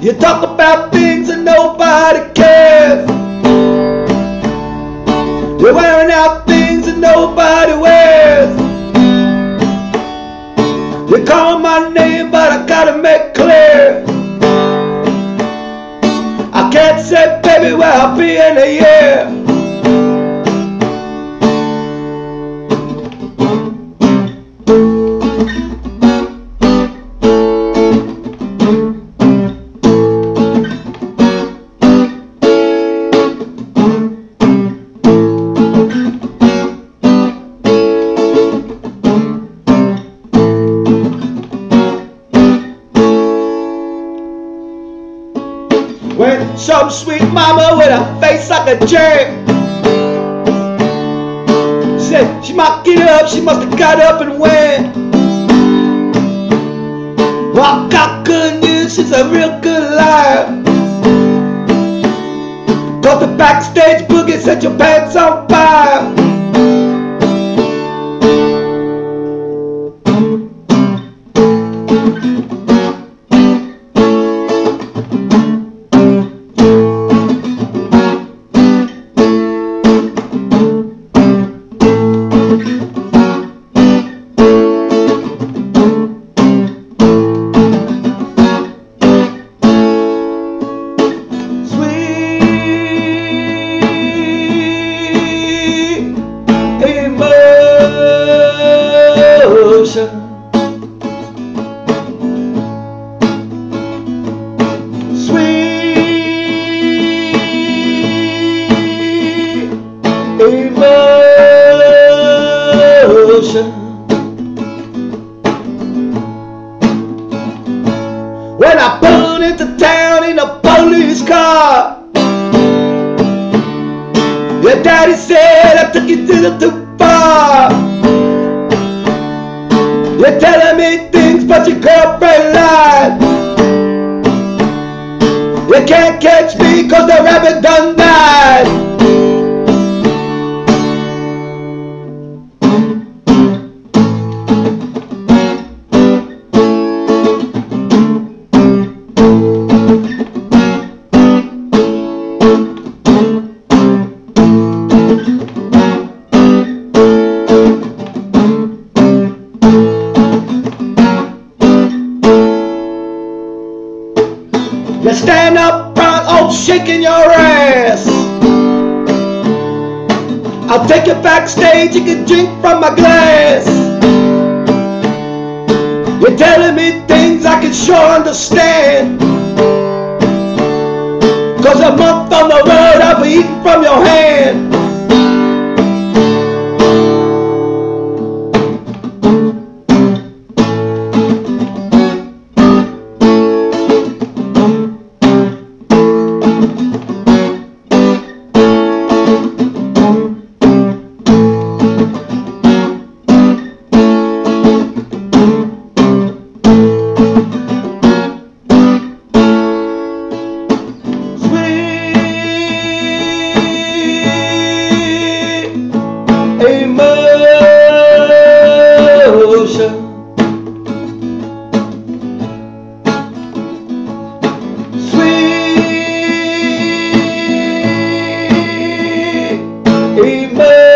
You talk about things that nobody cares. You're wearing out things that nobody wears. You call my name, but I gotta make clear. I can't say, baby, where I'll be in a year. When some sweet mama with a face like a cherry said she might get up, she must have got up and went. Well, I got good news, she's a real good liar. Cause the backstage boogie set your pants on fire. Sweet emotion. Sweet emotion. When I pulled into town in a police car. Your daddy said I took you to the too far. You're telling me things, but your girlfriend lied. You can't catch me cause the rabbit done died. Stand up front, oh, shaking your ass. I'll take you backstage, you can drink from my glass. You're telling me things I can sure understand. Cause a month on the road, I'll be eating from your hand. Amen.